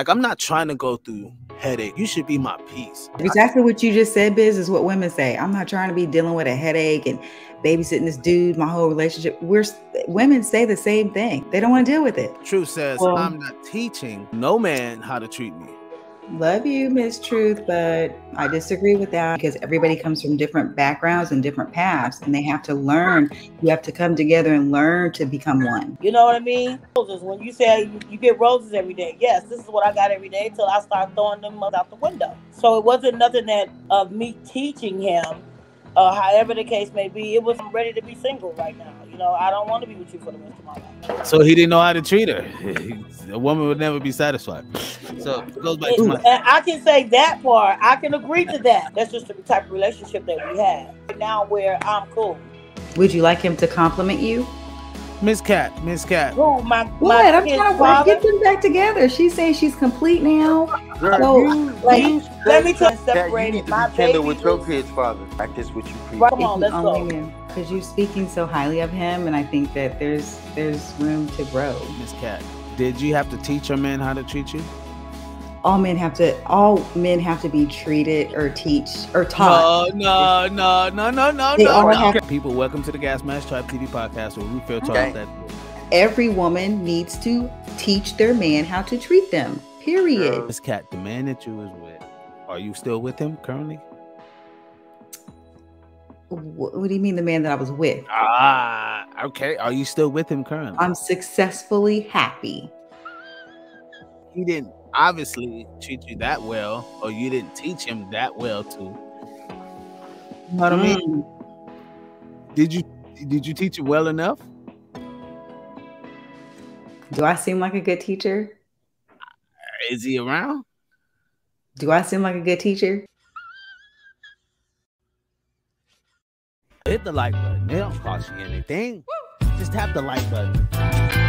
Like I'm not trying to go through headache. You should be my peace. Exactly what you just said, Biz, is what women say. I'm not trying to be dealing with a headache and babysitting this dude my whole relationship. We're women say the same thing. They don't want to deal with it. Truth says Well- I'm not teaching no man how to treat me. Love you, Miss Truth, but I disagree with that because everybody comes from different backgrounds and different paths, and they have to learn. You have to come together and learn to become one. You know what I mean? Roses. When you say you, you get roses every day, yes, this is what I got every day until I start throwing them out the window. So it wasn't nothing that of me teaching him, uh, however the case may be. It was I'm ready to be single right now. You know, I don't want to be with you for the rest of my life. So he didn't know how to treat her. A woman would never be satisfied. So it goes back to my and I can say that part. I can agree to that. That's just the type of relationship that we have. Now where I'm cool. Would you like him to compliment you? Miss Cat, Miss Cat. Oh my What? I'm kid's trying to father? get them back together. She's saying she's complete now. Girl, So, you, like- you Let me said tell- that you separated need my baby with your kid's father. Practice what you preach. Right. Come on, let's go. Because you're speaking so highly of him, and I think that there's there's room to grow. Miss Cat. Did you have to teach a man how to treat you? All men have to. All men have to be treated or teach or taught. No, no, no, no, no, They no, all no. have- People, welcome to the Gas Mask Tribe TV podcast where we feel Okay. charged that Every woman needs to teach their man how to treat them. Period. Miss Cat, the man that you was with, are you still with him currently? Wh- What do you mean, the man that I was with? Ah, okay. Are you still with him currently? I'm successfully happy. he didn't obviously treat you that well, or you didn't teach him that well to. You know what I mean? Mm. Did you did you teach him well enough? Do I seem like a good teacher? Is he around? Do I seem like a good teacher? Hit the like button. It don't cost you anything. Just tap the like button.